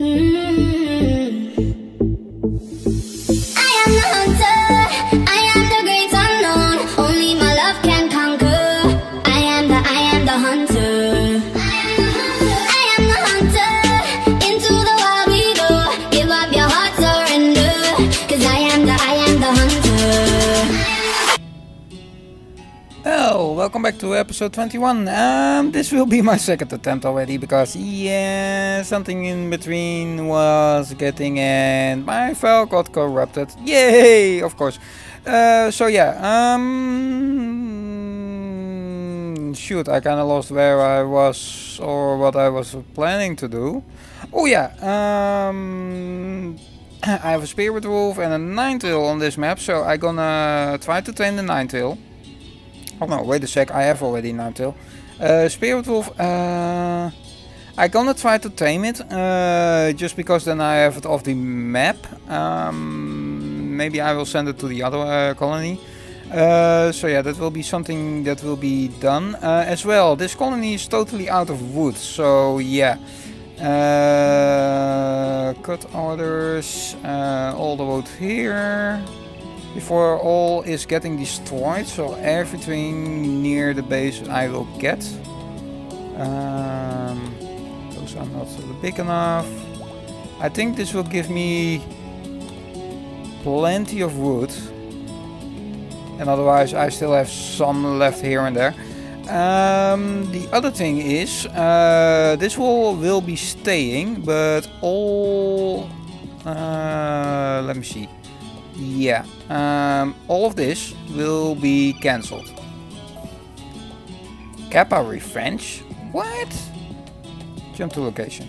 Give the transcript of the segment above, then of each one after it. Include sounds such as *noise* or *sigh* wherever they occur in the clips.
Mm-hmm. Welcome back to episode 21. Um, this will be my second attempt already because yeah, something in between was getting and my file got corrupted. Yay, of course. Uh, so yeah, um, shoot, I kind of lost where I was or what I was planning to do. Oh yeah, um, *clears throat* I have a spirit wolf and a nine-tail on this map, so I'm gonna try to train the nine-tail. Oh no, wait a sec, I have already Ninetale. Uh, Spirit Wolf, uh, I'm gonna try to tame it, uh, just because then I have it off the map. Um, maybe I will send it to the other uh, colony. Uh, so yeah, that will be something that will be done. Uh, as well, this colony is totally out of wood, so yeah. cut orders, all the wood here before all is getting destroyed so everything near the base I will get. Um, those are not big enough. I think this will give me plenty of wood. And otherwise I still have some left here and there. Um, the other thing is uh, this wall will be staying but all uh, let me see yeah, um, all of this will be cancelled. Kappa Revenge? What? Jump to location.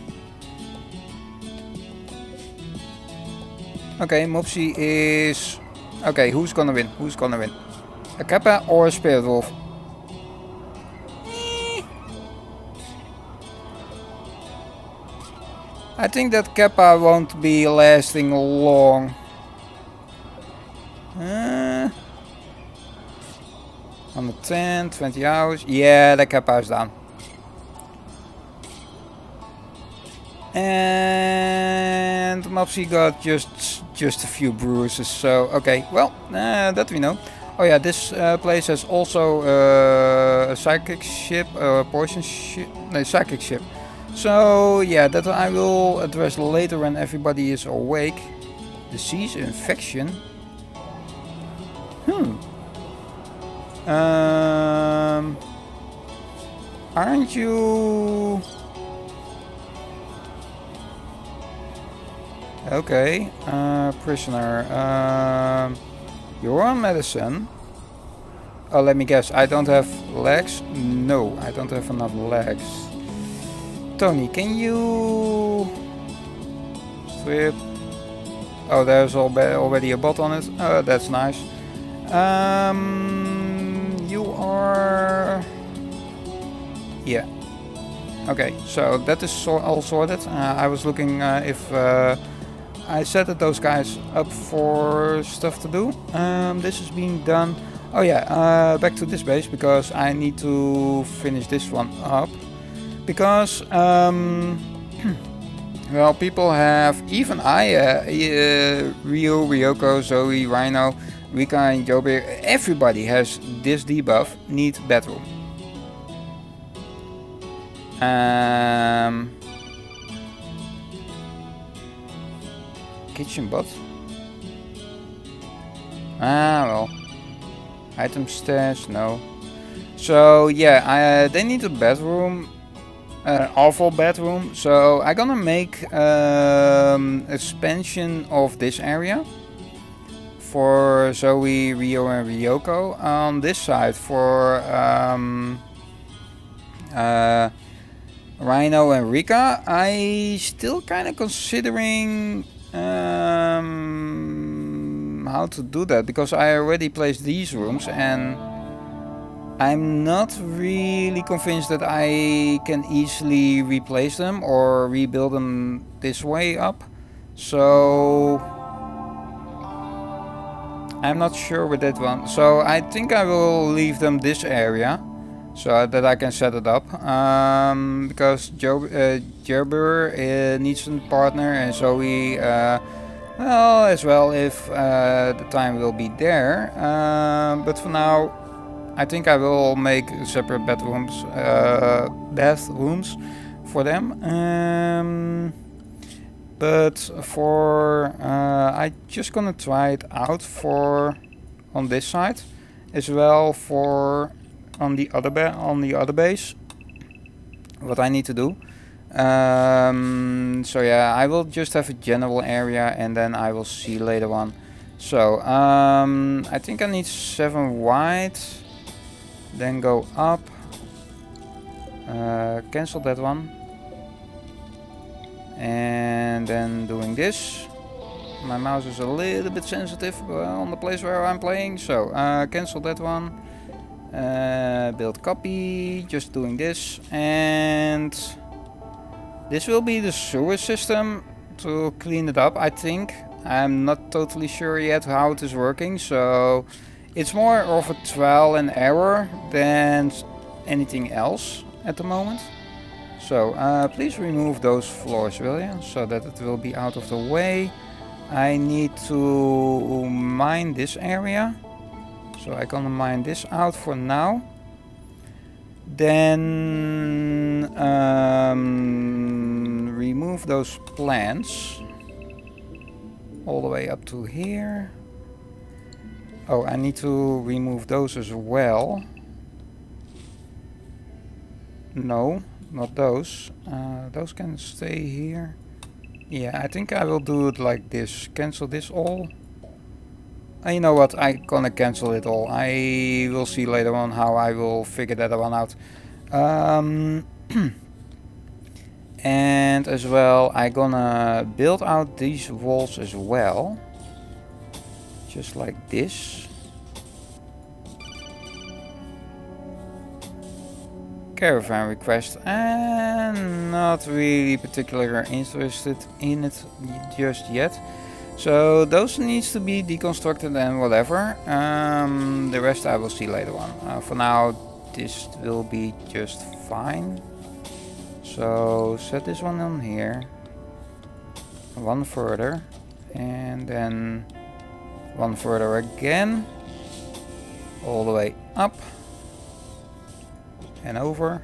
Okay, Mopsy is... Okay, who's gonna win? Who's gonna win? A Kappa or a Spirit Wolf? Eh. I think that Kappa won't be lasting long. 110, 20 hours. Yeah, that cap house down. And Mopsy got just just a few bruises, so okay, well, uh, that we know. Oh yeah, this uh, place has also uh, a psychic ship, a poison ship, no, psychic ship. So yeah, that I will address later when everybody is awake. Disease infection. Hmm. Um. Aren't you... Okay, uh, prisoner. Um, you're on medicine. Oh, let me guess. I don't have legs? No, I don't have enough legs. Tony, can you... Strip. Oh, there's already a bot on it. Oh, that's nice. Um, you are... Yeah. Okay, so that is so all sorted. Uh, I was looking uh, if uh, I set those guys up for stuff to do. Um, this is being done. Oh yeah, uh, back to this base because I need to finish this one up. Because, um, *clears throat* well, people have, even I, uh, uh, Rio, Ryoko, Zoe, Rhino, Rika Jobe, everybody has this debuff, need bedroom. Um, kitchen bot. Ah, well. Item stash, no. So, yeah, I, uh, they need a bedroom. An uh, awful bedroom. So, I'm gonna make um, expansion of this area for Zoe, Rio and Ryoko. On this side for um, uh, Rhino and Rika, I still kind of considering um, how to do that because I already placed these rooms and I'm not really convinced that I can easily replace them or rebuild them this way up. So I'm not sure with that one. So I think I will leave them this area. so that I can set it up. Um, because jo uh, Gerber uh, needs a partner and Zoe, uh, well, as well if uh, the time will be there. Um, but for now, I think I will make separate bedrooms, uh, bathrooms for them. Um, but for uh, I just gonna try it out for on this side as well for on the other on the other base what I need to do. Um, so yeah I will just have a general area and then I will see later on. So um, I think I need seven white then go up. Uh, cancel that one and then doing this. My mouse is a little bit sensitive uh, on the place where I'm playing so uh, cancel that one. Uh, build copy just doing this. And this will be the sewer system to clean it up I think. I'm not totally sure yet how it is working so it's more of a trial and error than anything else at the moment so uh, please remove those floors, will you? So that it will be out of the way. I need to mine this area. So I'm gonna mine this out for now. Then um, remove those plants all the way up to here. Oh, I need to remove those as well. No, not those. Uh, those can stay here. Yeah, I think I will do it like this. Cancel this all. And you know what, I gonna cancel it all. I will see later on how I will figure that one out. Um, *clears throat* and as well, I gonna build out these walls as well. Just like this. Caravan request. and not really particularly interested in it just yet. So those needs to be deconstructed and whatever. Um, the rest I will see later on. Uh, for now this will be just fine. So set this one on here. One further. And then one further again. All the way up and over.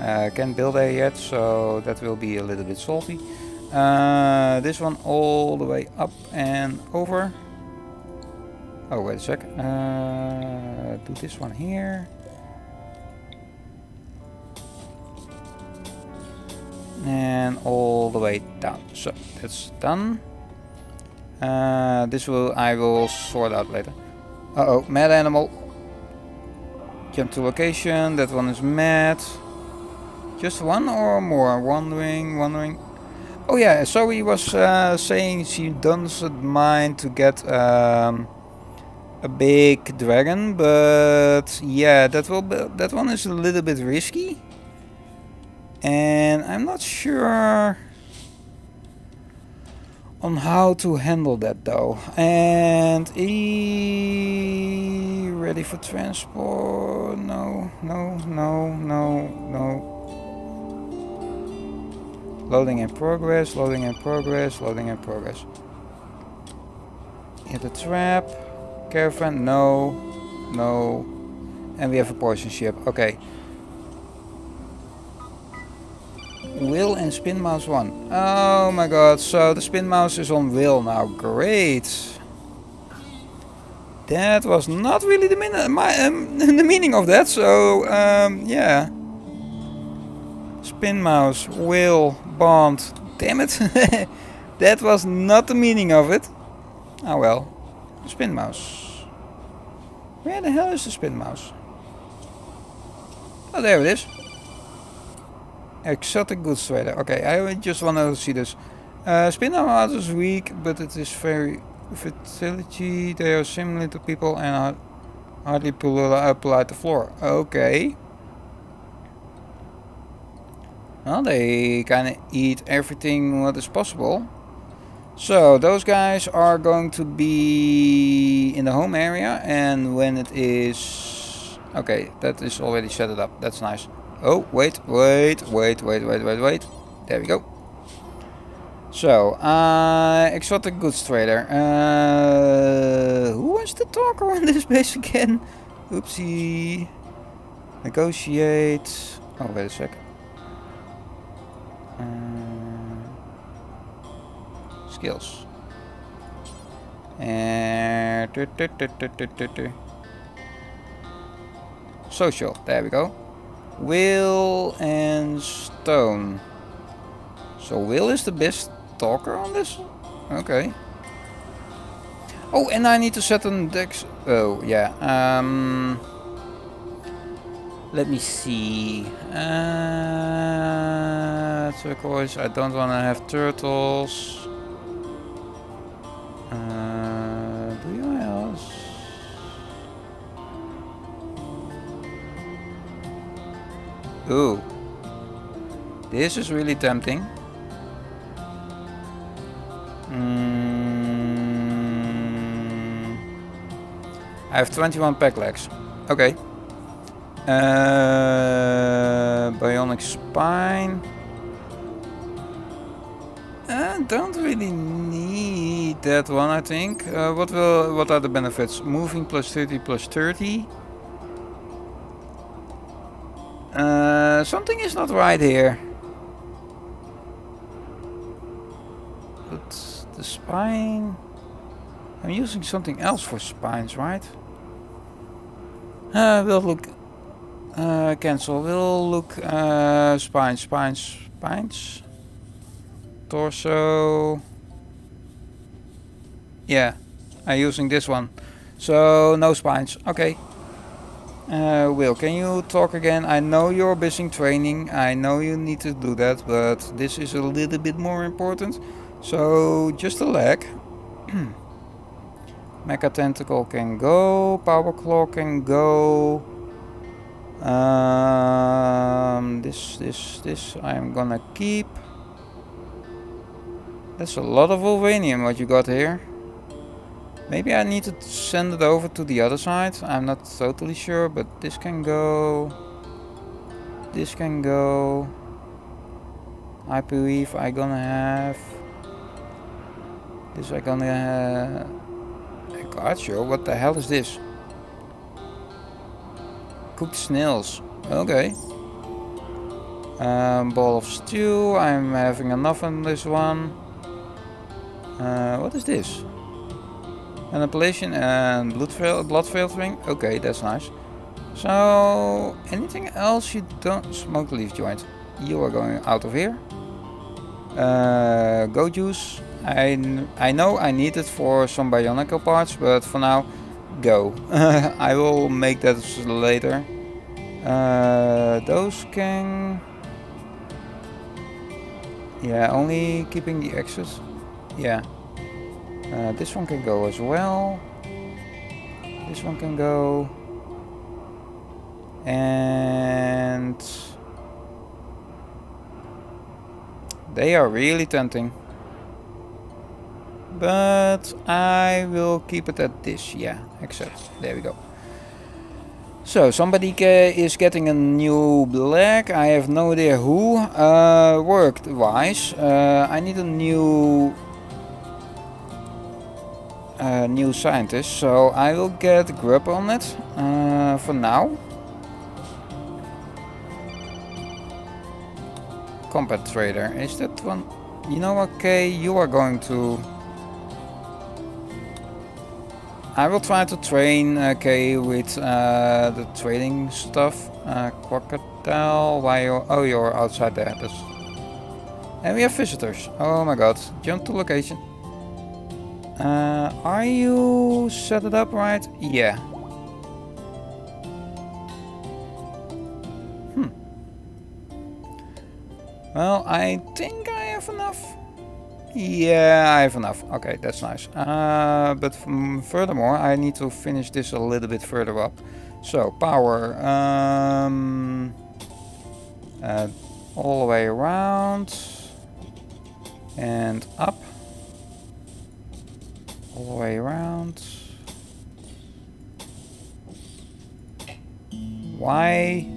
Uh, can't build there yet, so that will be a little bit salty. Uh, this one all the way up and over. Oh, wait a sec. Uh, do this one here. And all the way down. So, that's done. Uh, this will I will sort out later. Uh-oh, mad animal. Jump to location, that one is mad. Just one or more? Wandering, wandering. Oh yeah, so he was uh, saying she doesn't mind to get um, a big dragon, but yeah, that will be, that one is a little bit risky. And I'm not sure on how to handle that though. And E ready for transport? No, no, no, no, no. Loading in progress, loading in progress, loading in progress. Hit the trap. Caravan, no, no. And we have a poison ship. Okay. Will and spin mouse 1. Oh my god, so the spin mouse is on Will now. Great. That was not really the, min my, um, *laughs* the meaning of that, so um, yeah. Spin mouse, Will, Bond. Damn it. *laughs* that was not the meaning of it. Oh well. Spin mouse. Where the hell is the spin mouse? Oh, there it is. Exotic goods trader. Okay, I just want to see this. Uh, Spinner is weak, but it is very fertility. They are similar to people and hardly pull polite the floor. Okay. Well, they kind of eat everything what is possible. So those guys are going to be in the home area and when it is... Okay, that is already set it up. That's nice. Oh, wait, wait, wait, wait, wait, wait, wait. There we go. So, uh, exotic goods trader. Uh, who wants to talk around *laughs* this base again? Oopsie. Negotiate. Oh, wait a second. Uh, skills. And social. There we go. Will and stone. So Will is the best talker on this? Okay. Oh, and I need to set an dex. Oh, yeah. Um, let me see. Uh, turquoise. I don't want to have turtles. Ooh. This is really tempting. Mm, I have 21 pack legs. Okay. Uh, bionic spine. I don't really need that one, I think. Uh, what will? What are the benefits? Moving plus 30 plus 30. Uh, something is not right here. But the spine. I'm using something else for spines, right? Uh, we'll look. Uh, cancel. We'll look. Uh, spines, spines, spines. Torso. Yeah, I'm using this one. So no spines. Okay. Uh, Will, can you talk again? I know you're busy training. I know you need to do that, but this is a little bit more important. So, just a leg. *clears throat* Mecha Tentacle can go, Power Claw can go. Um, this, this, this I'm gonna keep. That's a lot of Wolverinium what you got here. Maybe I need to send it over to the other side. I'm not totally sure, but this can go. This can go. I believe I gonna have this I gonna... have. Uh, gotcha, what the hell is this? Cooked snails. Okay. Um, ball of stew. I'm having enough on this one. Uh, what is this? Manipulation and blood, blood filtering. Okay, that's nice. So, anything else you don't... Smoke leaf joint. You are going out of here. Uh, go juice. I, I know I need it for some bionicle parts, but for now, go. *laughs* I will make that later. Uh, those can... Yeah, only keeping the X's. Yeah. Uh, this one can go as well. This one can go. And... They are really tempting. But I will keep it at this. Yeah, except, There we go. So, somebody is getting a new black. I have no idea who. Uh, Work-wise, uh, I need a new... Uh, new scientist. So, I will get grub on it. Uh, for now. Combat trader. Is that one? You know, okay, you are going to I will try to train okay with uh, the trading stuff. Uh, crocodile, why you oh you're outside there. That's... And we have visitors. Oh my god. Jump to location. Uh, are you set it up right? Yeah. Hmm. Well, I think I have enough. Yeah, I have enough. Okay, that's nice. Uh, but furthermore, I need to finish this a little bit further up. So, power. Um, uh, all the way around. And up. All the way around. Why?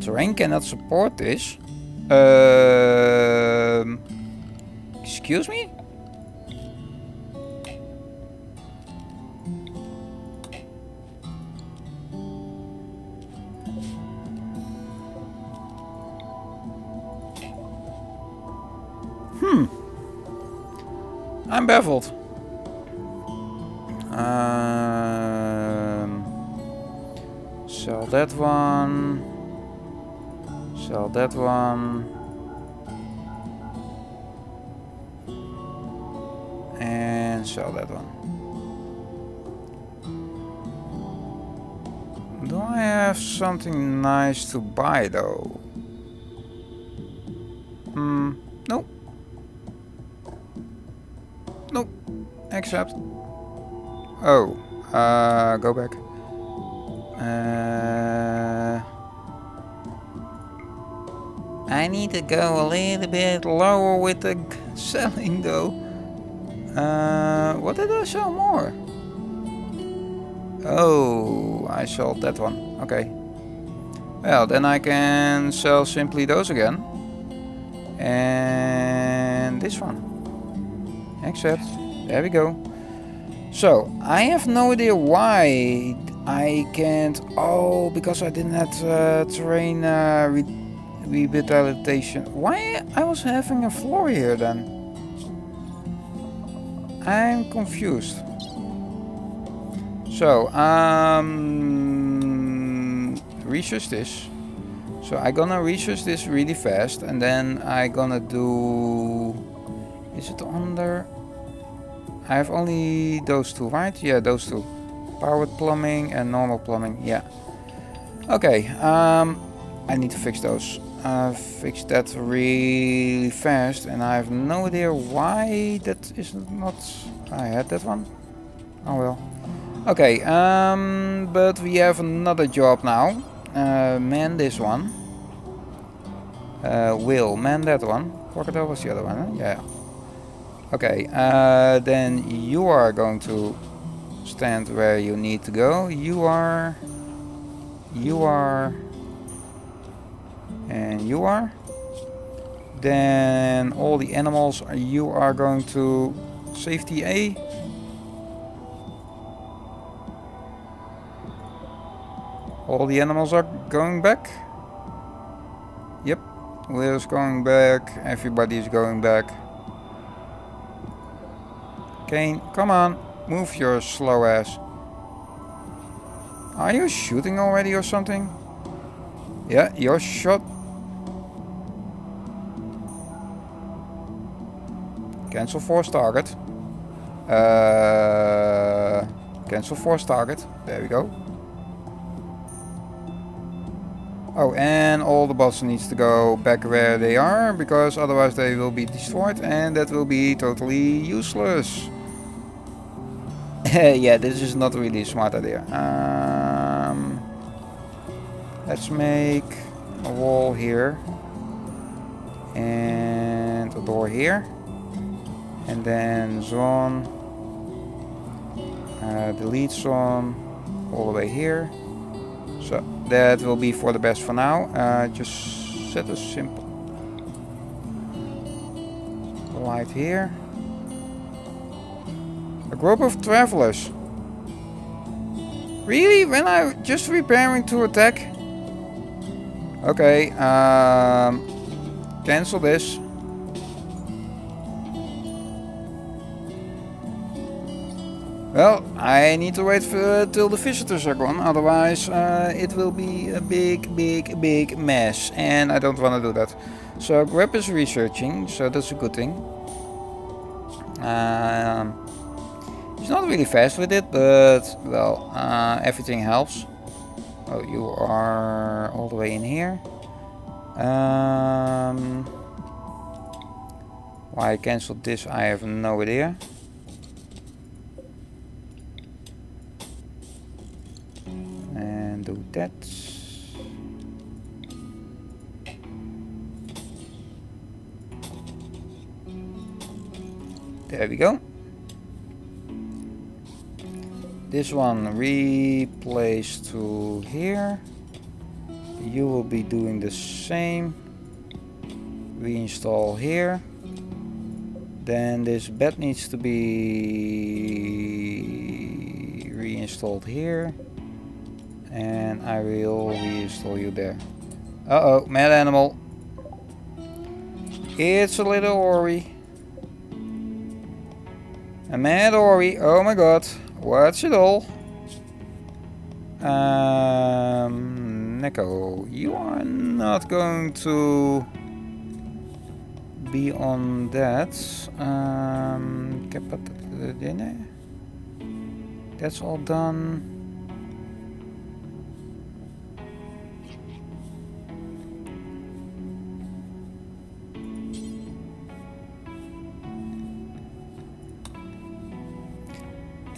Terrain cannot support this. Um, excuse me? Hmm. I'm baffled. Um, sell that one. Sell that one. And sell that one. Do I have something nice to buy though? Hmm, nope. Nope. Accept. Oh, uh, go back. Uh, I need to go a little bit lower with the selling though. Uh, what did I sell more? Oh, I sold that one. Okay. Well, then I can sell simply those again. And this one. Accept. There we go. So, I have no idea why I can't... Oh, because I didn't have uh, terrain uh, re rehabilitation. Why I was having a floor here then? I'm confused. So, um, research this. So I'm gonna research this really fast and then I'm gonna do... Is it under... I have only those two, right? Yeah, those two. Powered plumbing and normal plumbing, yeah. Okay, um, I need to fix those. I fixed that really fast and I have no idea why that is not... I had that one. Oh well. Okay, um, but we have another job now. Uh, man this one. Uh, will, man that one. Crocodile was the other one, huh? Yeah. Okay, uh, then you are going to stand where you need to go. You are... You are... And you are. Then all the animals, you are going to safety A. All the animals are going back. Yep, Will's going back, everybody's going back. Kane, come on, move your slow ass. Are you shooting already or something? Yeah, you're shot. Cancel force target. Uh, cancel force target. There we go. Oh, and all the bots needs to go back where they are, because otherwise they will be destroyed, and that will be totally useless. *laughs* yeah, this is not really a smart idea. Um, let's make a wall here. And a door here. And then zone. Uh, delete zone all the way here. So that will be for the best for now. Uh, just set a simple light here. A group of travelers. Really? When I just preparing to attack? Okay, um, cancel this. Well, I need to wait for, till the visitors are gone, otherwise uh, it will be a big, big, big mess. And I don't want to do that. So Grep is researching, so that's a good thing. Um, not really fast with it, but, well, uh, everything helps. Oh, you are all the way in here. Um, why I cancelled this, I have no idea. And do that. There we go. This one replace to here. You will be doing the same. Reinstall here. Then this bed needs to be reinstalled here. And I will reinstall you there. Uh-oh, mad animal. It's a little Ori. A mad Ori, oh my god. What's it all? Um, Neko, you are not going to be on that. Um, that's all done.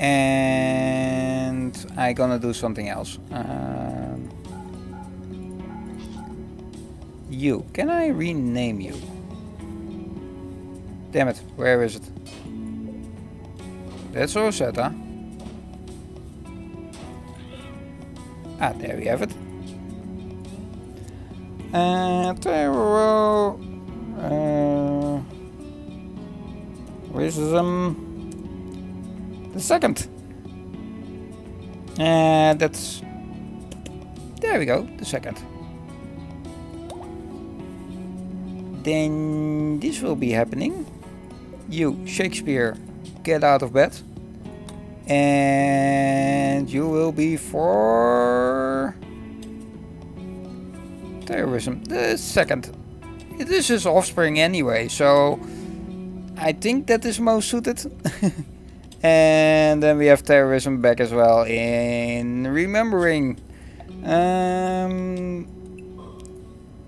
And I gonna do something else. Um, you, can I rename you? Damn it, where is it? That's Rosetta. Ah, there we have it. And Taro... Uh, Wisdom... The second. And that's... There we go, the second. Then this will be happening you, Shakespeare, get out of bed. And you will be for terrorism. The second. This is offspring anyway, so I think that is most suited. *laughs* and then we have terrorism back as well in remembering. Um,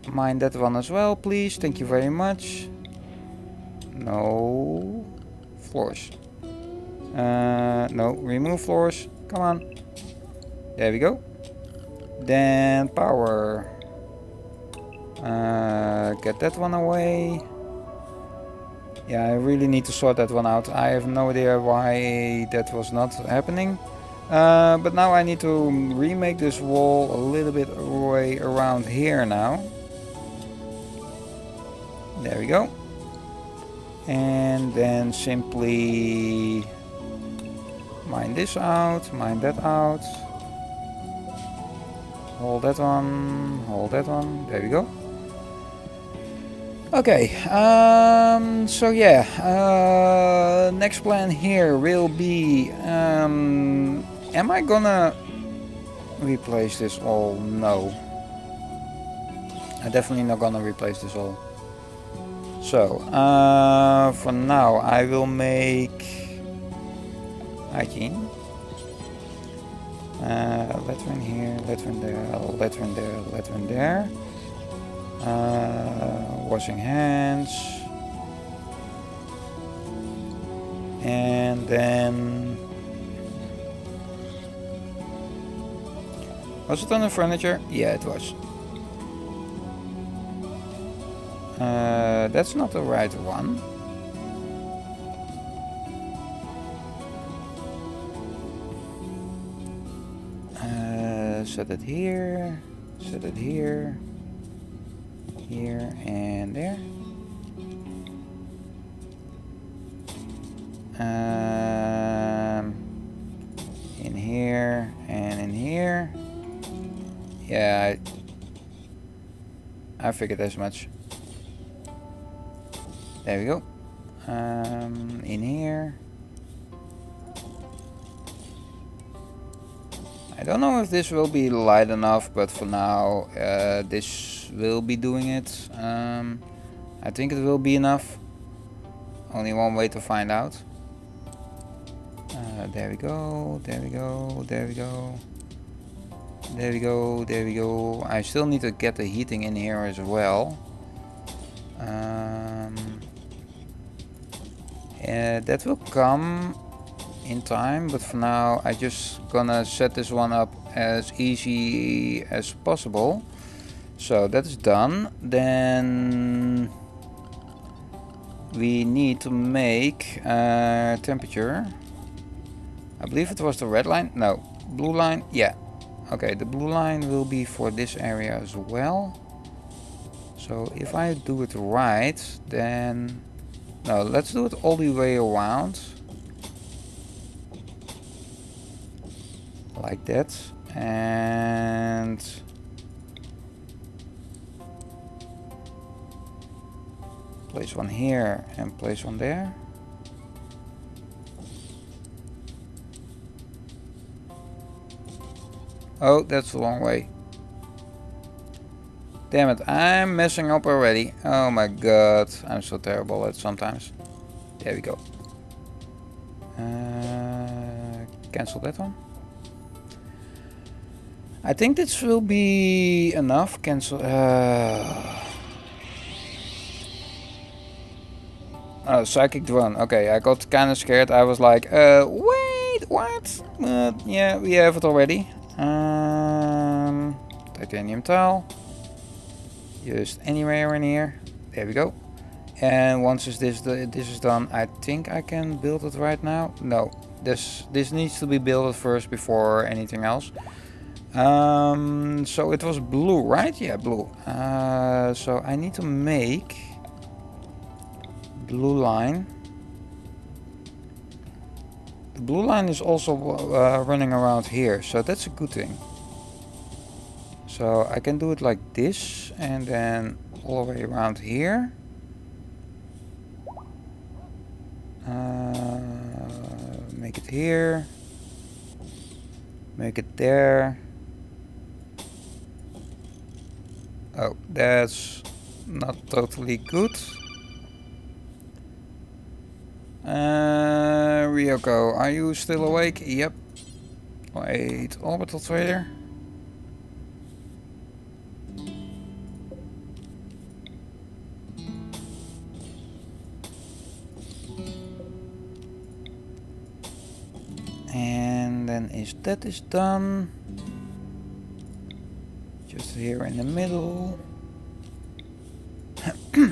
mind that one as well, please. Thank you very much. No floors. Uh, no, remove floors. Come on. There we go. Then power. Uh, get that one away. Yeah, I really need to sort that one out. I have no idea why that was not happening. Uh, but now I need to remake this wall a little bit way around here now. There we go and then simply mine this out, mine that out, hold that one, hold that one, there we go. Okay, um, so yeah, uh, next plan here will be, um, am I gonna replace this all? No. I'm definitely not gonna replace this all. So, uh, for now I will make hygiene. Uh, lettering here, lettering there, lettering there, lettering there. Uh, washing hands. And then... Was it on the furniture? Yeah, it was. Uh, that's not the right one. Uh, set it here, set it here, here and there. Um, in here and in here. Yeah, I, I figured as much. There we go. Um, in here. I don't know if this will be light enough, but for now uh, this will be doing it. Um, I think it will be enough. Only one way to find out. Uh, there we go, there we go, there we go. There we go, there we go. I still need to get the heating in here as well. Um, uh, that will come in time, but for now I just gonna set this one up as easy as possible. So that is done. Then we need to make uh, temperature. I believe it was the red line. No, blue line. Yeah. Okay, the blue line will be for this area as well. So if I do it right, then... No, let's do it all the way around. Like that. And... Place one here and place one there. Oh, that's the wrong way. Damn it, I'm messing up already. Oh my god, I'm so terrible at sometimes. There we go. Uh, cancel that one. I think this will be enough. Cancel. Uh, oh, psychic drone. Okay, I got kind of scared. I was like, uh, wait, what? Uh, yeah, we have it already. Um, titanium tile. Just anywhere in here. There we go. And once this this is done, I think I can build it right now. No, this this needs to be built first before anything else. Um, so it was blue, right? Yeah, blue. Uh, so I need to make blue line. The blue line is also uh, running around here, so that's a good thing. So I can do it like this and then all the way around here. Uh, make it here. Make it there. Oh, that's not totally good. Uh, Ryoko, are you still awake? Yep. Wait, orbital trader. And then if that is done, just here in the middle. *clears throat*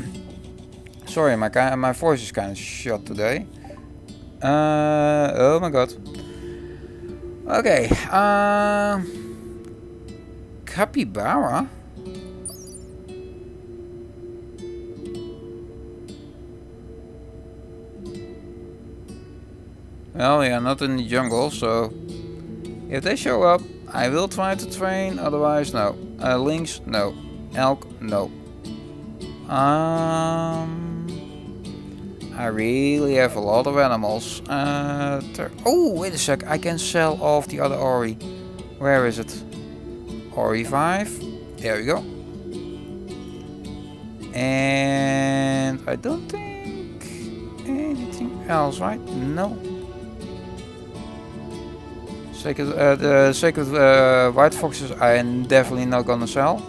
Sorry, my my voice is kind of shot today. Uh, oh my god. Okay. Uh, capybara. Well, yeah, not in the jungle, so if they show up, I will try to train, otherwise no. Uh, lynx, no. Elk, no. Um, I really have a lot of animals. Uh, oh, wait a sec. I can sell off the other Ori. Where is it? Ori 5. There we go. And I don't think anything else, right? No. Sacred, uh, the sacred uh, white foxes I'm definitely not gonna sell.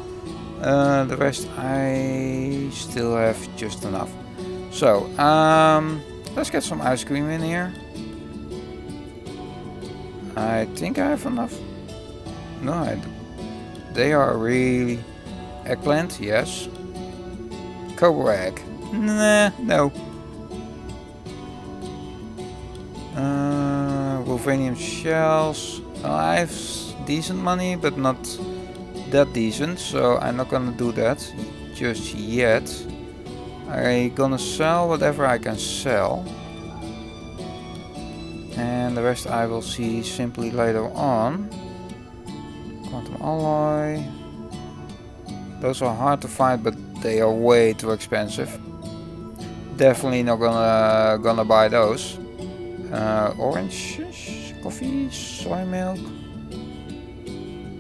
Uh, the rest I still have just enough. So, um, let's get some ice cream in here. I think I have enough. No, I they are really... Eggplant, yes. Cobra egg. Nah, no. Wolfranium shells. Well, I have decent money, but not that decent, so I'm not gonna do that just yet. I'm gonna sell whatever I can sell. And the rest I will see simply later on. Quantum alloy. Those are hard to find, but they are way too expensive. Definitely not gonna gonna buy those. Uh, oranges, coffee, soy milk,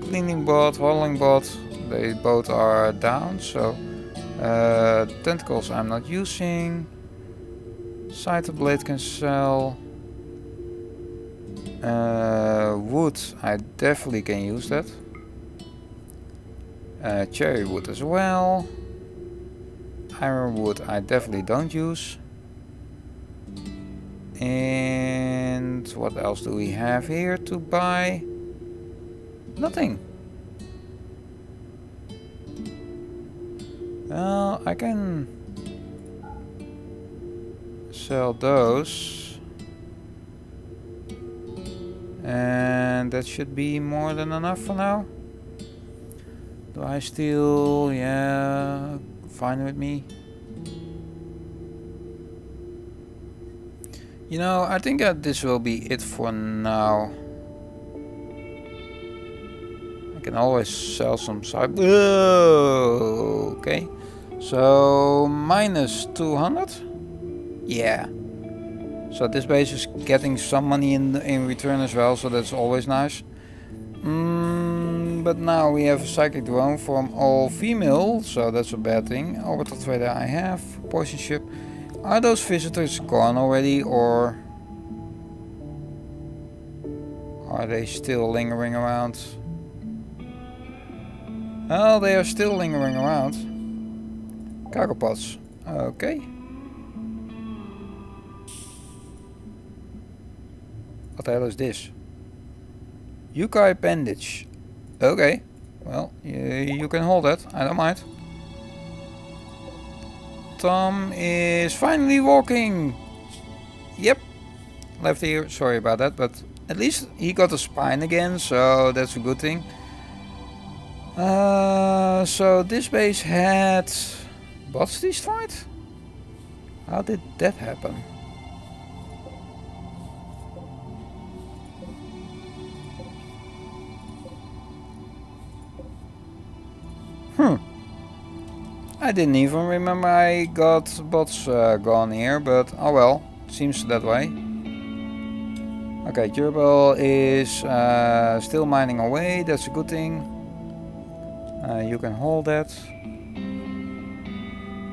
cleaning bot, rolling bot. They both are down, so uh, tentacles I'm not using. Scyther blade can sell. Uh, wood, I definitely can use that. Uh, cherry wood as well. Iron wood I definitely don't use. And what else do we have here to buy? Nothing. Well, I can... Sell those. And that should be more than enough for now. Do I still... yeah... fine with me. You know, I think that this will be it for now. I can always sell some side... okay. So, minus 200? Yeah. So this base is getting some money in in return as well, so that's always nice. Mm, but now we have a psychic drone from all female, so that's a bad thing. Orbital trader I have, poison ship. Are those visitors gone already or are they still lingering around? Well, they are still lingering around. Cargo pods. Okay. What the hell is this? Yukai appendage. Okay. Well, you, you can hold that. I don't mind. Tom is finally walking. Yep. Left ear. Sorry about that, but at least he got a spine again, so that's a good thing. Uh, so this base had bots destroyed? How did that happen? Hmm. I didn't even remember I got bots uh, gone here, but oh well, seems that way. Okay, Gerbil is uh, still mining away, that's a good thing. Uh, you can hold that.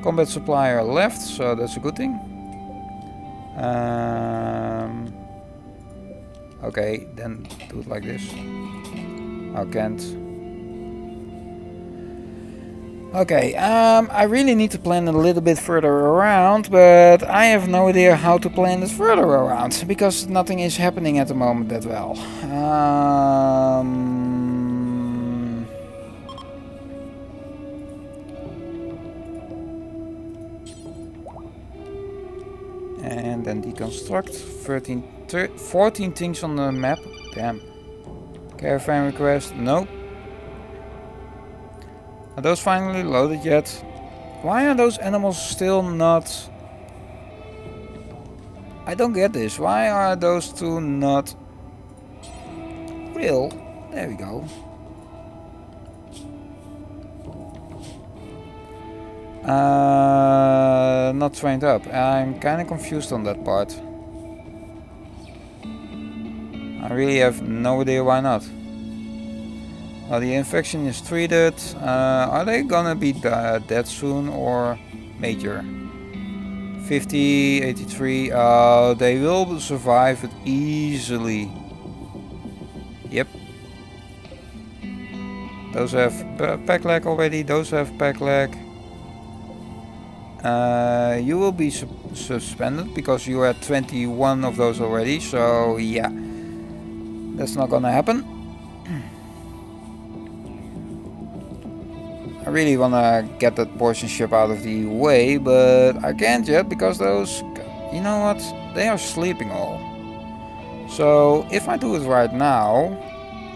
Combat supplier left, so that's a good thing. Um, okay, then do it like this. I can't. Okay, um, I really need to plan a little bit further around, but I have no idea how to plan it further around, because nothing is happening at the moment that well. Um, and then deconstruct, 13, 14 things on the map, damn. Caravan request, nope. Are those finally loaded yet? Why are those animals still not... I don't get this. Why are those two not... Real? There we go. Uh, not trained up. I'm kind of confused on that part. I really have no idea why not. Uh, the infection is treated. Uh, are they gonna be dead soon or major? 50, 83. Uh, they will survive it easily. Yep. Those have pack lag already. Those have pack lag. Uh, you will be su suspended because you had 21 of those already. So yeah, that's not gonna happen. Really wanna get that poison ship out of the way, but I can't yet because those... You know what? They are sleeping all. So if I do it right now,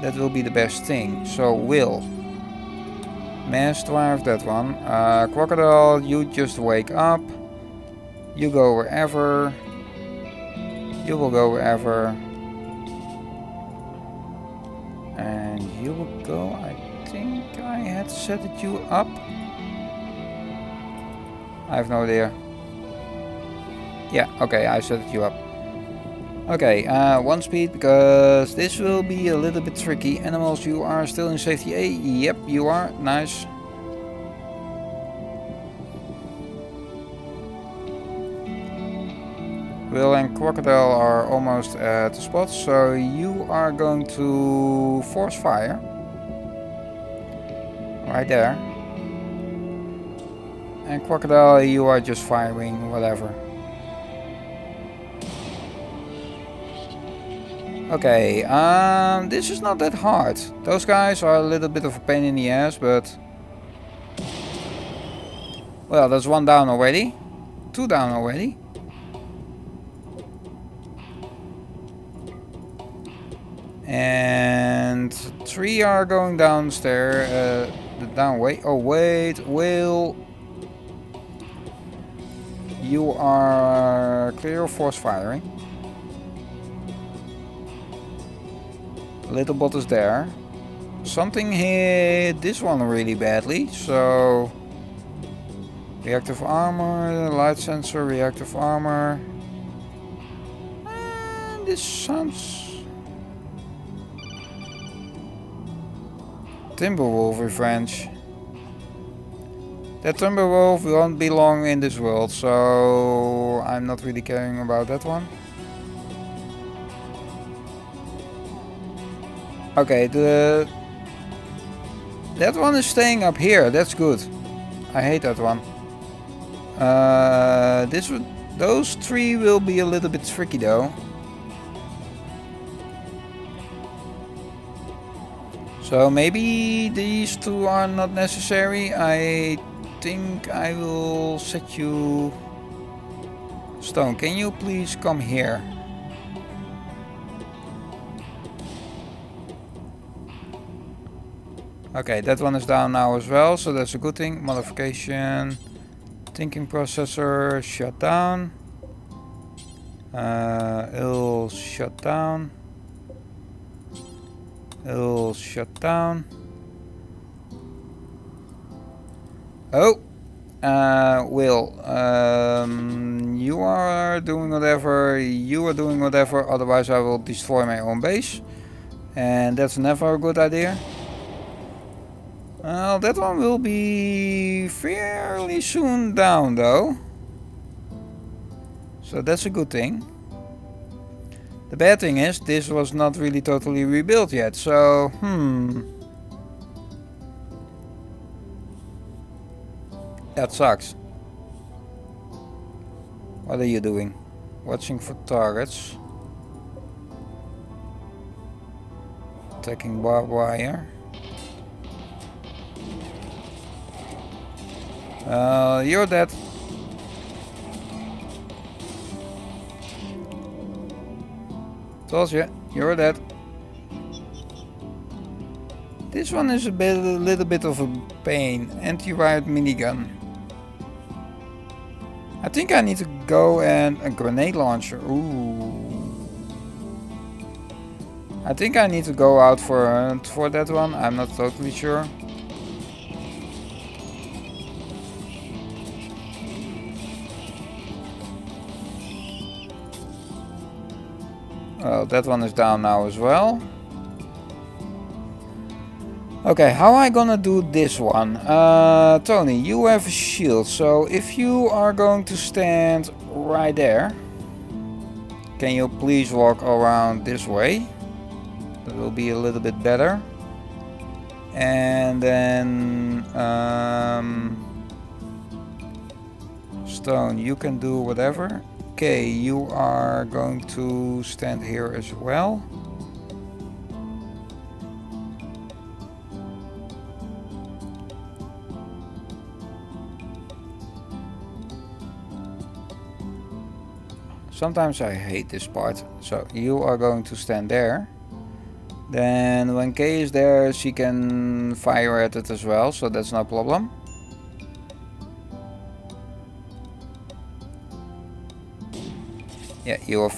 that will be the best thing. So will. Mass drive that one. Uh, crocodile, you just wake up. You go wherever. You will go wherever. And you will go, I had set you up. I have no idea. Yeah, okay, I set it you up. Okay, uh, one speed because this will be a little bit tricky. Animals, you are still in safety A? Yep, you are. Nice. Will and Crocodile are almost at the spot, so you are going to force fire right there. And Crocodile, you are just firing whatever. Okay, um, this is not that hard. Those guys are a little bit of a pain in the ass, but... Well, there's one down already. Two down already. And three are going downstairs. Uh, the down way. Oh wait, Will. You are clear of force firing. Little bot is there. Something hit this one really badly, so... Reactive armor, light sensor, reactive armor. And this sounds... Timberwolf revenge. That Timberwolf won't be long in this world, so I'm not really caring about that one. Okay, the that one is staying up here. That's good. I hate that one. Uh, this those three will be a little bit tricky though. So maybe these two are not necessary. I think I will set you... Stone, can you please come here? Okay, that one is down now as well, so that's a good thing. Modification, thinking processor, shut down. Uh, it'll shut down. It'll shut down. Oh, uh, Will, um, you are doing whatever, you are doing whatever, otherwise I will destroy my own base. And that's never a good idea. Well, that one will be fairly soon down though. So that's a good thing. The bad thing is, this was not really totally rebuilt yet, so, hmm. That sucks. What are you doing? Watching for targets. Attacking barbed wire. Uh, you're dead. You, you're dead. This one is a bit, a little bit of a pain. Anti-riot minigun. I think I need to go and a grenade launcher. Ooh. I think I need to go out for for that one. I'm not totally sure. Well, that one is down now as well. Okay, how am I gonna do this one? Uh, Tony, you have a shield, so if you are going to stand right there, can you please walk around this way? That will be a little bit better. And then... Um, Stone, you can do whatever. Okay, you are going to stand here as well. Sometimes I hate this part. So you are going to stand there. Then when Kay is there, she can fire at it as well, so that's no problem. Yeah, you're...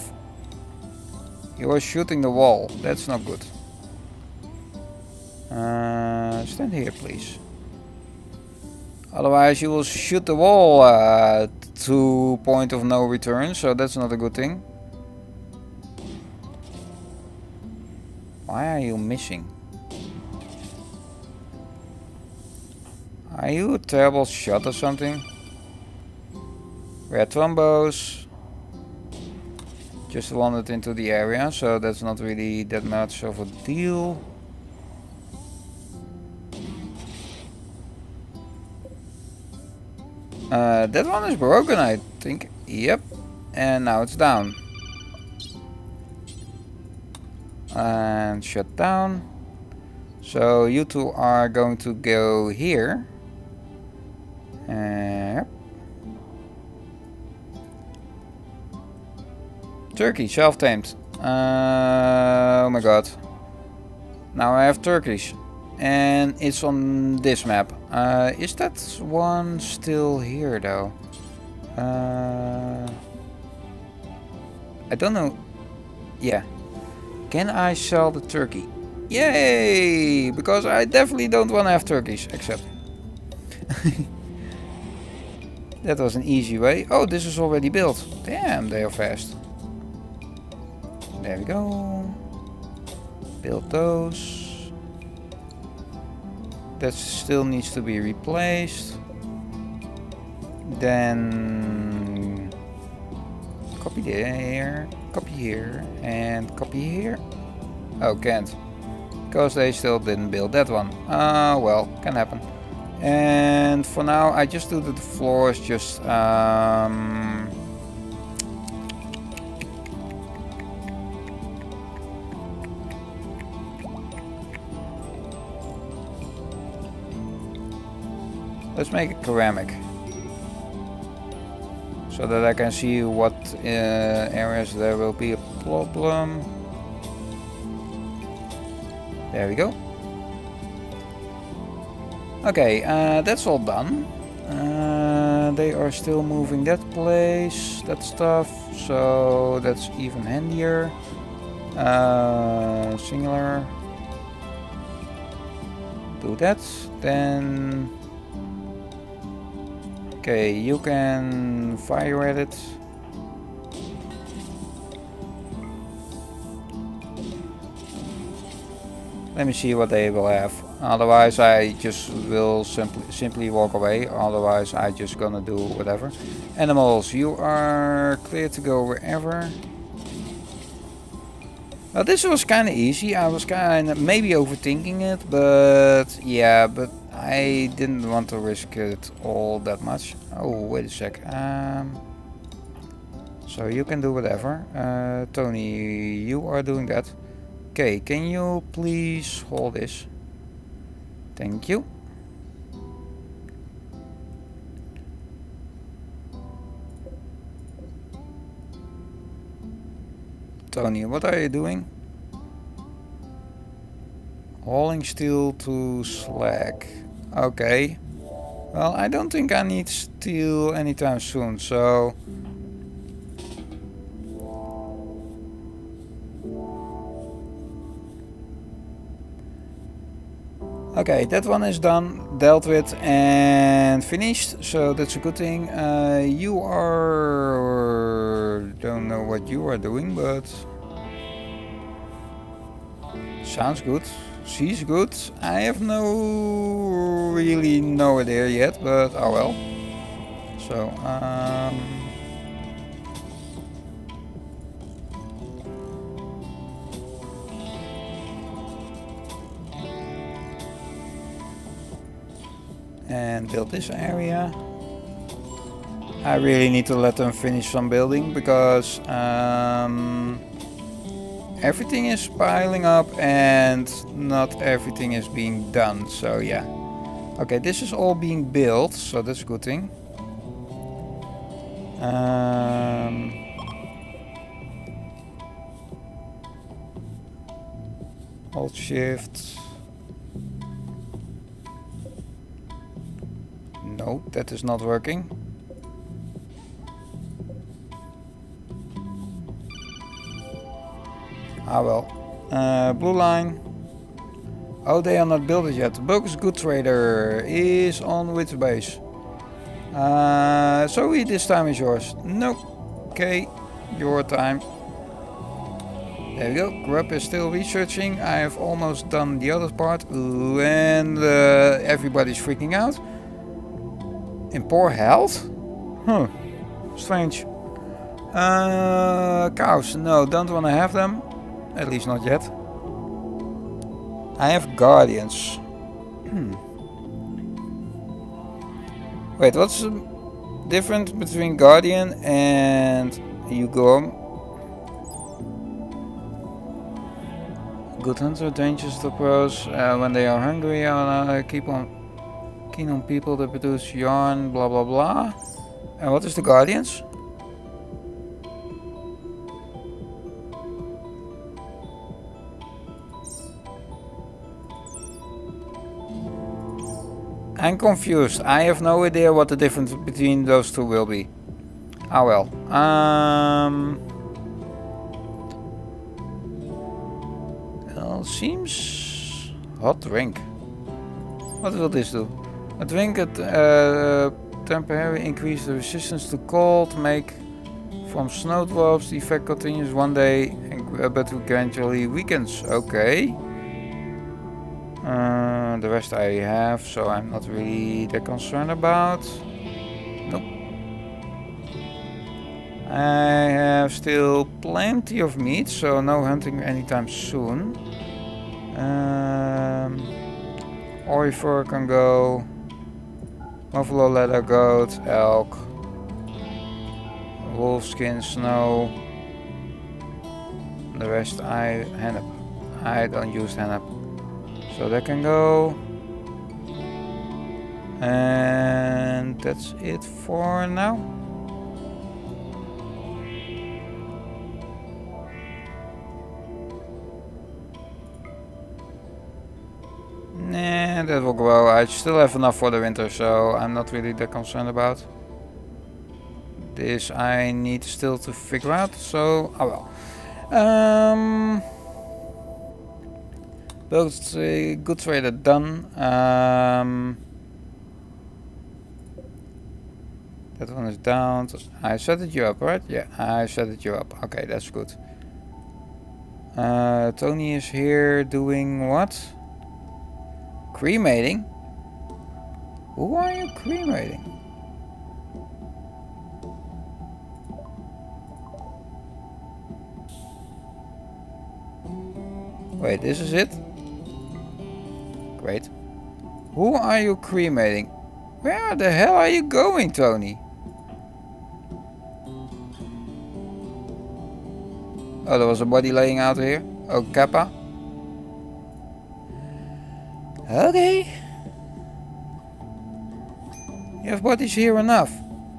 You're shooting the wall. That's not good. Uh, stand here, please. Otherwise you will shoot the wall uh, to point of no return, so that's not a good thing. Why are you missing? Are you a terrible shot or something? Red Thrumbos. Just wandered into the area, so that's not really that much of a deal. Uh, that one is broken, I think. Yep. And now it's down. And shut down. So you two are going to go here. Uh, Turkey, self-tamed. Uh, oh my god. Now I have turkeys. And it's on this map. Uh, is that one still here though? Uh, I don't know. Yeah. Can I sell the turkey? Yay! Because I definitely don't want to have turkeys, except. *laughs* that was an easy way. Oh, this is already built. Damn, they are fast. There we go. Build those. That still needs to be replaced. Then copy there, copy here, and copy here. Oh, can't. Because they still didn't build that one. Ah, uh, well, can happen. And for now, I just do the floors just um, Let's make it ceramic. So that I can see what uh, areas there will be a problem. There we go. Okay, uh, that's all done. Uh, they are still moving that place, that stuff, so that's even handier. Uh, singular. Do that, then Okay, you can fire at it. Let me see what they will have. Otherwise I just will simply simply walk away. Otherwise I just gonna do whatever. Animals, you are clear to go wherever. Now this was kind of easy. I was kind of maybe overthinking it, but yeah, but I didn't want to risk it all that much. Oh, wait a sec. Um, so you can do whatever. Uh, Tony, you are doing that. Okay, can you please hold this? Thank you. Tony, what are you doing? Hauling steel to slag. Okay. Well, I don't think I need steel anytime soon, so... Okay, that one is done, dealt with and finished, so that's a good thing. Uh, you are... don't know what you are doing, but... Sounds good. She's good. I have no really no idea yet, but oh well. So, um, and build this area. I really need to let them finish some building because um, everything is piling up and not everything is being done so yeah. Okay this is all being built so that's a good thing. Um, Alt shift. No that is not working Ah well. Uh, blue line. Oh, they are not built yet. Bulk Goods Trader is on which base? Uh, so this time is yours. No. Okay, your time. There we go. Grub is still researching. I have almost done the other part. Ooh, and uh, everybody's freaking out. In poor health? Huh. Strange. Uh, cows. No, don't want to have them. At least not yet. I have guardians. Hmm. Wait, what's the difference between guardian and Yugorm? Good hunter, dangerous to pros uh, when they are hungry and uh, keep on keen on people that produce yarn, blah blah blah. And what is the guardians? I'm confused. I have no idea what the difference between those two will be. Ah well. Um... Well, seems... Hot drink. What will this do? A drink that uh, temporarily increase the resistance to cold, make from snowdrops, the effect continues one day, but gradually weakens. Okay. Uh, the rest I have, so I'm not really that concerned about. Nope. I have still plenty of meat, so no hunting anytime soon. Um, Orifer can go. Buffalo leather, goat, elk. Wolf skin, snow. The rest I hennep. I don't use hennep. So that can go. And that's it for now. Nah, that will grow. I still have enough for the winter, so I'm not really that concerned about. This I need still to figure out, so oh well. Um, both uh, good trader done. Um, that one is down. I set it you up, right? Yeah, I set it you up. Okay, that's good. Uh, Tony is here doing what? Cremating? Who are you cremating? Wait, this is it? Great. Who are you cremating? Where the hell are you going, Tony? Oh, there was a body laying out here. Oh, Kappa. Okay. You have bodies here enough.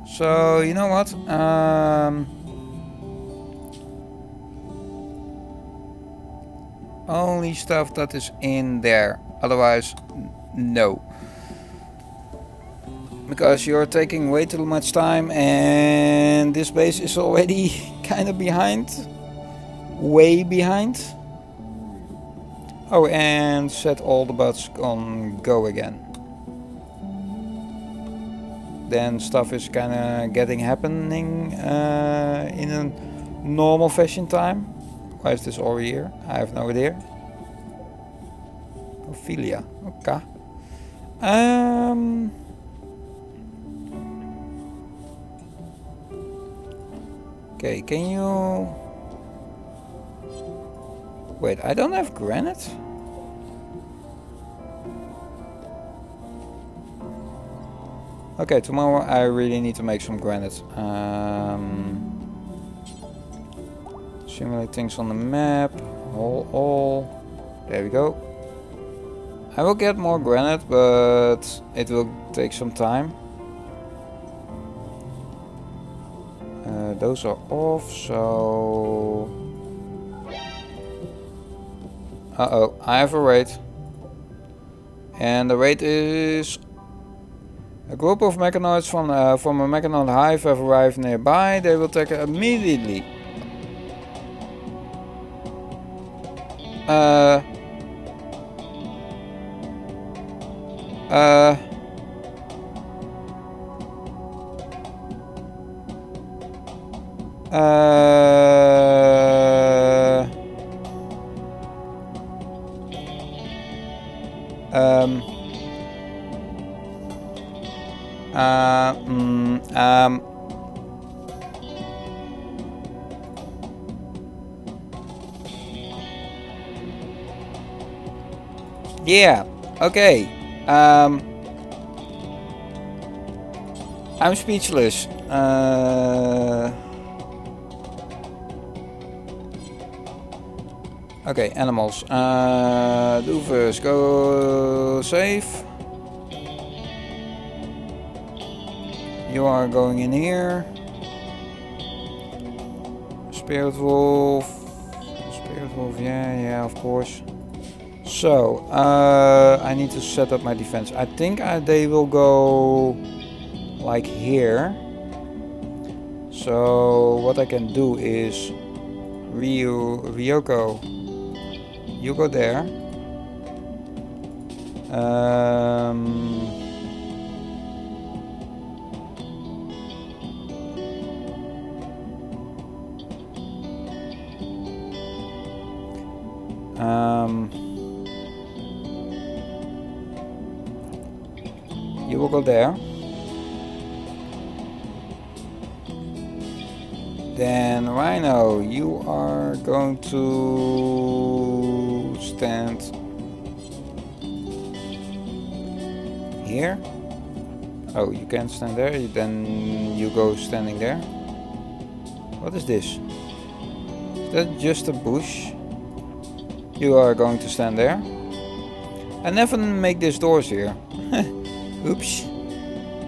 So, you know what? Um, only stuff that is in there. Otherwise, no. Because you're taking way too much time and this base is already *laughs* kind of behind. Way behind. Oh, and set all the bots on go again. Then stuff is kind of getting happening uh, in a normal fashion time. Why is this over here? I have no idea. Ophelia, okay. Um... Okay, can you... Wait, I don't have granite? Okay, tomorrow I really need to make some granite. Um, simulate things on the map. All, all. There we go. I will get more granite, but it will take some time. Uh, those are off, so... Uh-oh, I have a raid. And the raid is... A group of mechanoids from, uh, from a mechanoid hive have arrived nearby. They will attack immediately. Uh... Uh... Uh... Um... Uh, mm, um... Yeah, okay. Um... I'm speechless. Uh... Okay, animals. Uh, first. go safe. You are going in here. Spirit Wolf. Spirit Wolf, yeah, yeah, of course. So, uh, I need to set up my defense. I think I, they will go like here. So, what I can do is Ryu, Ryoko, you go there. Um, um, will go there. Then Rhino, you are going to stand here. Oh, you can't stand there, then you go standing there. What is this? Is that just a bush? You are going to stand there. I never make these doors here. *laughs* Oops.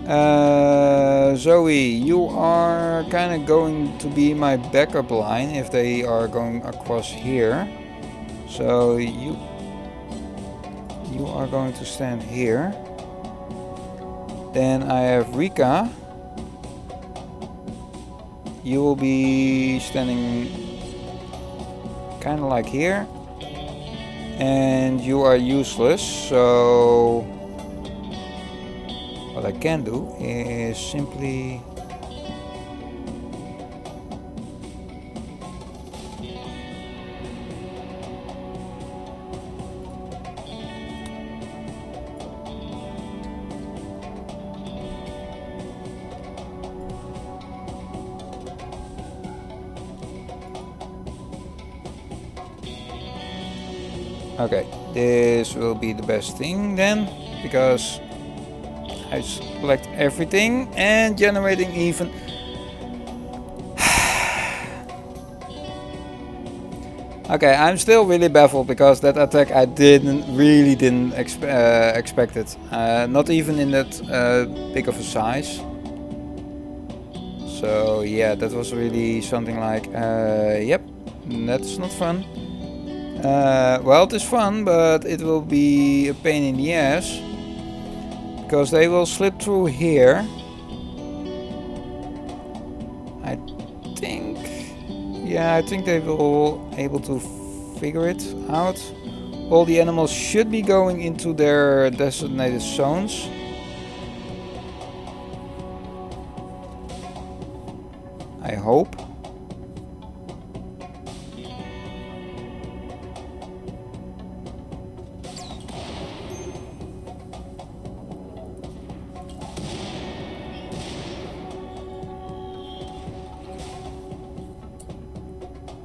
Uh, Zoe, you are kind of going to be my backup line if they are going across here. So you you are going to stand here. Then I have Rika. You will be standing kind of like here. And you are useless, so what I can do is simply Okay, this will be the best thing then, because I select everything and generating even. *sighs* okay, I'm still really baffled because that attack I didn't really didn't uh, expect it. Uh, not even in that uh, big of a size. So yeah, that was really something like, uh, yep, that's not fun. Uh, well, it is fun, but it will be a pain in the ass. Because they will slip through here. I think... Yeah, I think they will able to figure it out. All the animals should be going into their designated zones.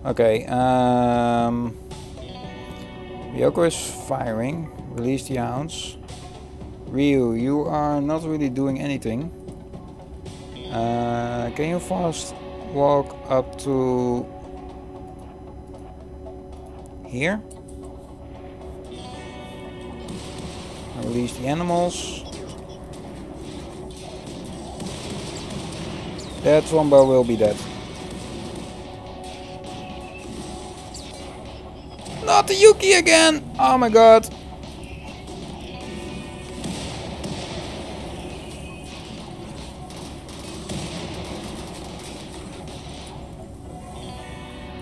Okay, um... Ryoko is firing. Release the hounds. Ryu, you are not really doing anything. Uh, can you fast walk up to here? Release the animals. That Wombo will be dead. Not Yuki again! Oh my god.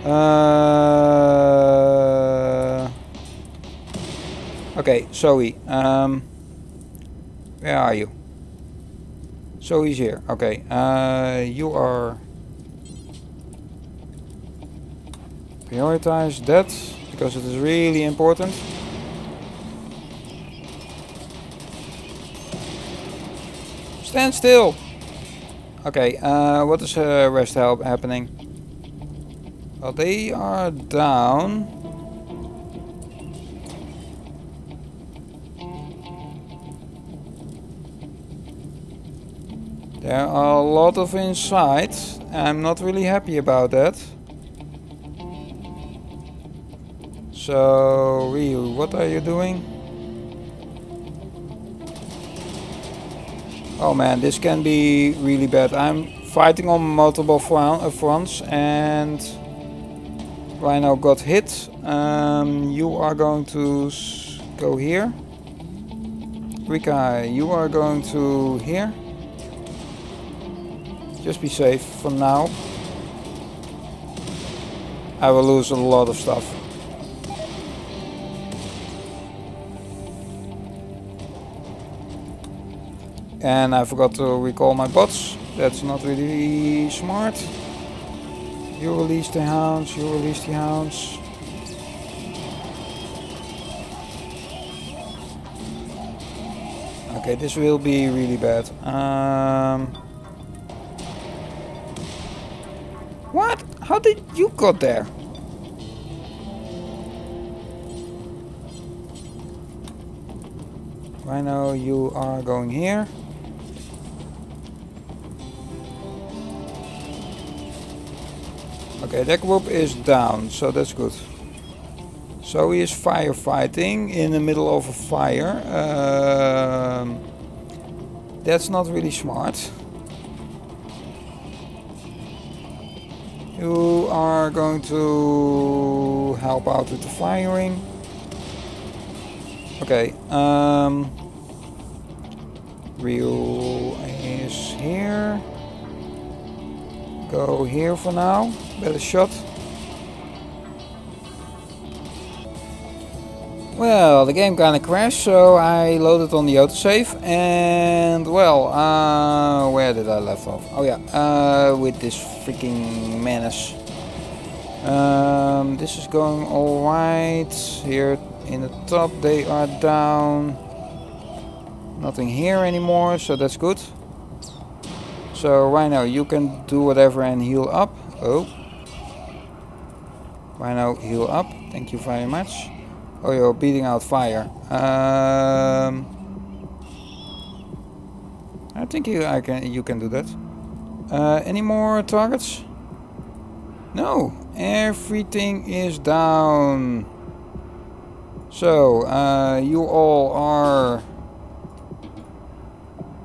Uh, okay, Zoe. Um, where are you? Zoe's here. Okay. Uh, you are prioritize that because it is really important. Stand still! Okay, uh, what is uh, rest help happening? Well, they are down. There are a lot of inside. I'm not really happy about that. So, Ryu, what are you doing? Oh man, this can be really bad. I'm fighting on multiple uh, fronts and Rhino got hit. Um, you are going to go here. Rika, you are going to here. Just be safe for now. I will lose a lot of stuff. And I forgot to recall my bots. That's not really smart. You release the hounds, you release the hounds. Okay, this will be really bad. Um, what? How did you got there? Rhino, you are going here. Okay, that group is down, so that's good. So he is firefighting in the middle of a fire. Um, that's not really smart. You are going to help out with the firing. Okay. Um, Ryu is here. Go here for now. Better shot. Well, the game kinda crashed, so I loaded on the autosave and well, uh, where did I left off? Oh yeah, uh, with this freaking menace. Um, this is going alright. Here in the top they are down. Nothing here anymore, so that's good. So right now you can do whatever and heal up. Oh. Right now heal up. Thank you very much. Oh, you're beating out fire. Um, I think you, I can, you can do that. Uh, any more targets? No, everything is down. So, uh, you all are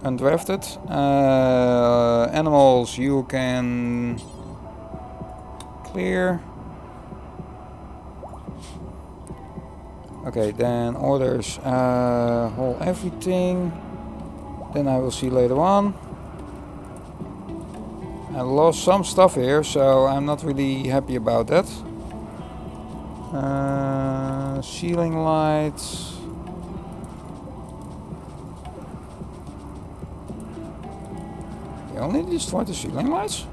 undrafted. Uh, animals you can clear. Okay, then orders uh, everything. Then I will see later on. I lost some stuff here, so I'm not really happy about that. Uh, ceiling lights. You only destroyed the ceiling lights?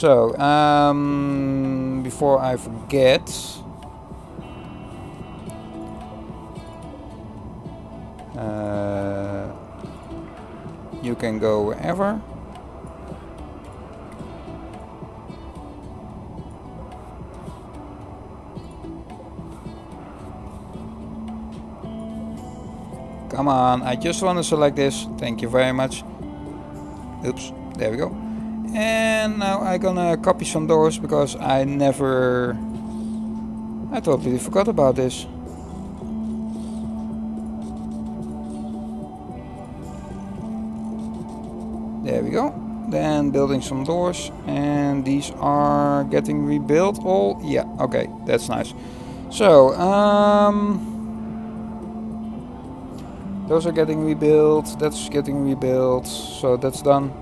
So, um, before I forget, uh, you can go wherever. Come on, I just want to select this. Thank you very much. Oops, there we go. And now I'm gonna copy some doors because I never... I totally forgot about this. There we go. Then building some doors and these are getting rebuilt all. Yeah, okay, that's nice. So, um... Those are getting rebuilt, that's getting rebuilt, so that's done.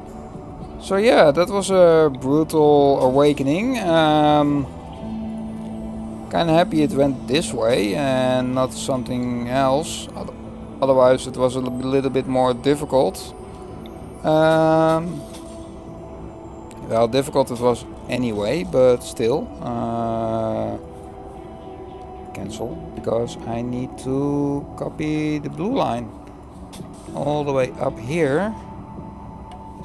So yeah, that was a brutal awakening. Um, kind of happy it went this way and not something else. Otherwise it was a little bit more difficult. Um, well, difficult it was anyway, but still. Uh, cancel, because I need to copy the blue line all the way up here.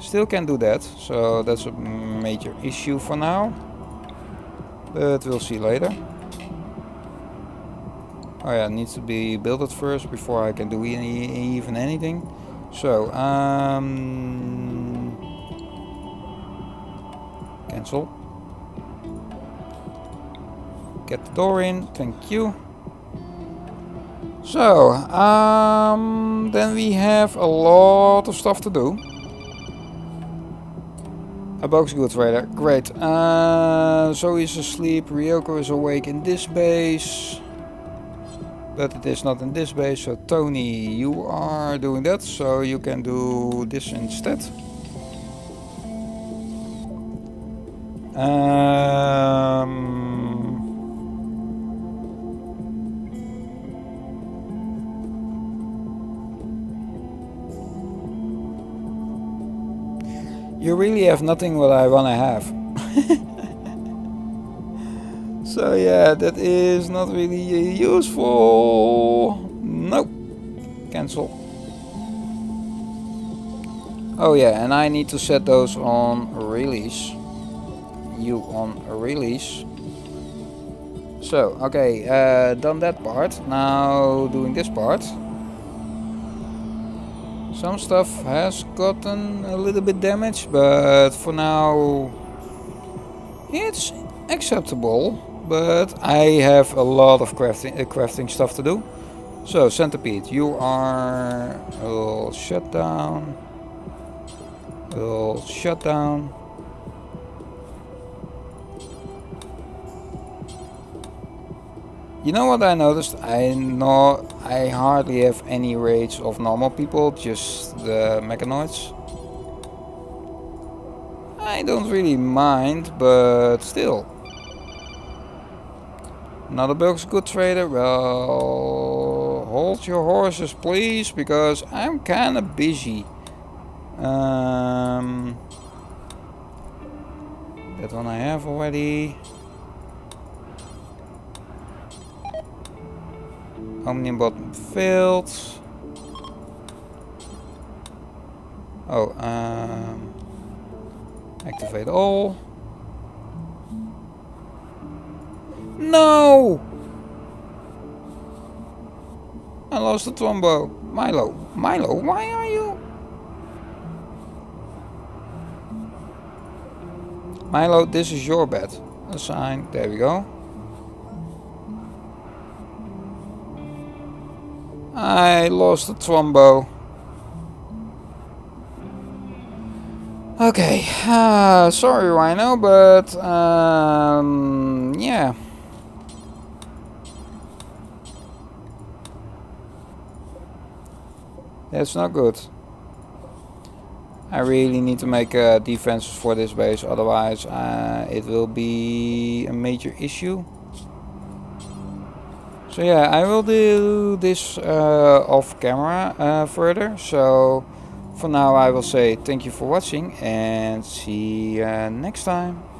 Still can do that, so that's a major issue for now. But we'll see later. Oh yeah, it needs to be built first before I can do any, even anything. So, um... Cancel. Get the door in, thank you. So, um, then we have a lot of stuff to do. A box good trader. Great. Uh, so he's asleep. Ryoko is awake in this base. But it is not in this base. So Tony, you are doing that. So you can do this instead. Um, you really have nothing what I wanna have. *laughs* so yeah, that is not really useful. Nope. Cancel. Oh yeah, and I need to set those on release. You on release. So, okay, uh, done that part. Now doing this part. Some stuff has gotten a little bit damaged, but for now it's acceptable. But I have a lot of crafting, uh, crafting stuff to do. So, Centipede, you are little shut down. Little shut down. You know what I noticed? I know I hardly have any raids of normal people, just the mechanoids. I don't really mind, but still. Another Bulk Goods Trader. Well, hold your horses, please, because I'm kind of busy. Um, that one I have already. Omnium button failed. Oh, um, activate all. No! I lost the Thrumbo. Milo, Milo, why are you? Milo, this is your bed. Assign, there we go. I lost the Thrumbo. Okay, uh, sorry Rhino, but um, yeah. That's not good. I really need to make a defense for this base, otherwise uh, it will be a major issue. So yeah, I will do this uh, off camera uh, further. So for now I will say thank you for watching and see you next time.